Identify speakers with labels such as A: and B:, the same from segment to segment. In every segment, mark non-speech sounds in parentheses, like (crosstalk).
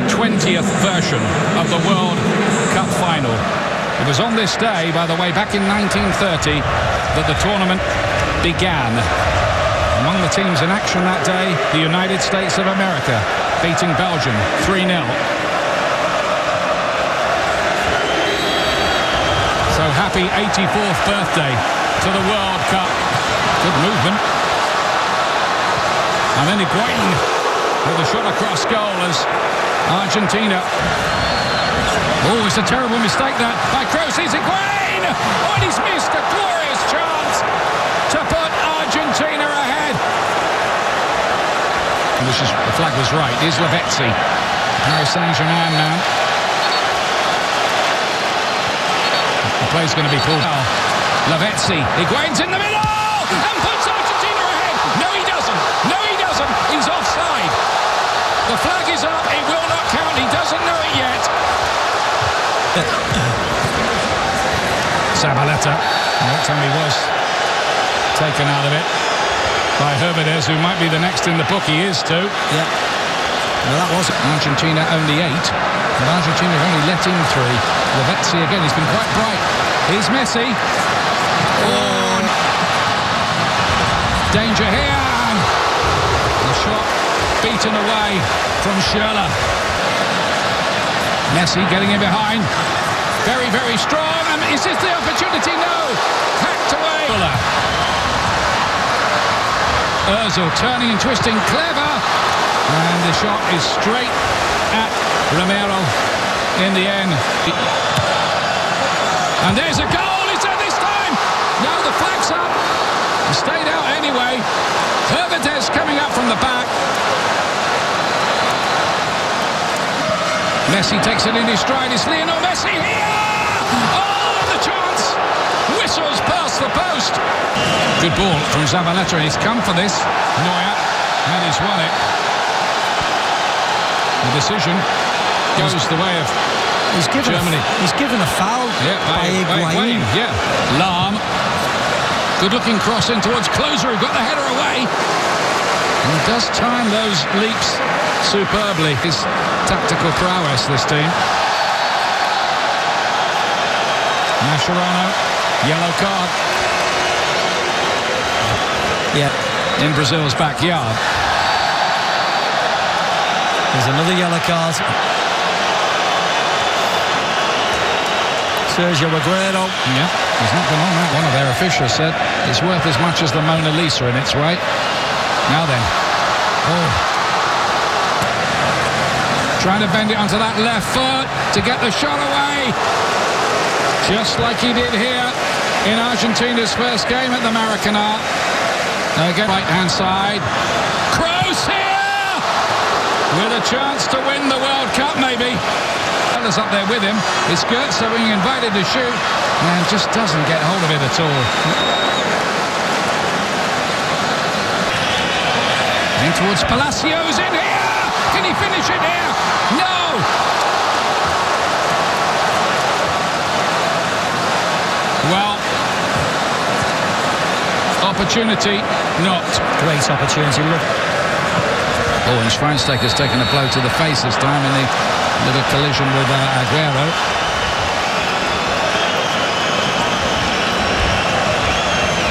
A: 20th version of the World Cup final. It was on this day, by the way, back in 1930, that the tournament began. Among the teams in action that day, the United States of America beating Belgium 3-0. So happy 84th birthday to the World Cup. Good movement. And then Higuain with a shot across goal as Argentina. Oh, it's a terrible mistake that by Kroos. It's Higuain! Oh, and he's missed a glorious chance to put Argentina ahead. Which is, the flag was right. Is Lavezzi. Paris Saint-Germain now. The play's going to be pulled out. Lavezzi. Higuain's in the middle! And puts Argentina ahead! No, he doesn't. No, he doesn't. He's offside. The flag is up. It will not count. He doesn't know it yet. Zabaleta. That time he was taken out of it by Höwedes, who might be the next in the book. He is too.
B: Yeah. Well, that was
A: Argentina only eight. And Argentina only let in three. Lavezzi again, he's been quite bright. Here's Messi. Oh. Danger here. The shot beaten away from Schürrle. Messi getting in behind. Very, very strong. And is this the opportunity? No. Hacked away. Ozil turning and twisting. Clever. And the shot is straight at Romero in the end. And there's a goal. Is there this time? No, the flag's up. He stayed out anyway. Höwedes coming up from the back. Messi takes it in his stride. It's Lionel Messi here. Past the post. Good ball from Zabaleta. He's come for this. Neuer. And he's won it. The decision goes the way of
B: He's given
A: Germany.
B: A, he's given a foul
A: yeah, by, by Higuain. Yeah. Lahm. Good looking cross in towards Klose, who got the header away. And he does time those leaps superbly. His tactical prowess, this team. Mascherano, yellow card.
B: Yeah.
A: In Brazil's backyard.
B: There's another yellow card. Sergio Aguero.
A: Yeah, he's not been on that. One of their officials said it's worth as much as the Mona Lisa in its way. Now then. Oh. Trying to bend it onto that left foot to get the shot away. Just like he did here in Argentina's first game at the Maracanã. Again, right-hand side. Kroos here! With a chance to win the World Cup, maybe. Fellas up there with him. His Goetze being invited to shoot and just doesn't get hold of it at all. In towards Palacios in here. Can he finish it here? No. Well, opportunity not.
B: Great opportunity. Look.
A: Oh, and Schweinsteiger's taken a blow to the face this time in the little collision with uh, Aguero.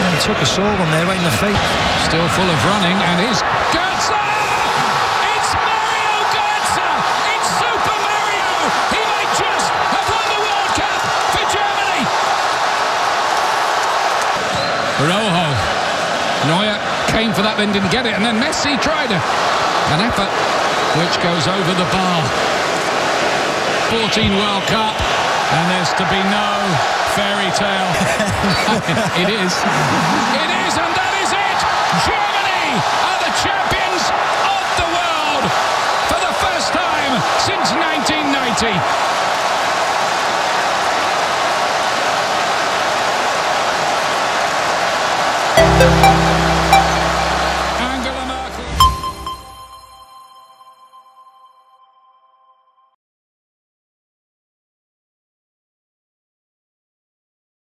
B: He took a sword on there right in the face.
A: Still full of running, and here's Goetze! Then didn't get it, and then Messi tried an effort which goes over the bar. 14 World Cup, and there's to be no fairy tale. (laughs) it is. It is, and that is it! Germany are the champions of the world for the first time since 1990. (laughs)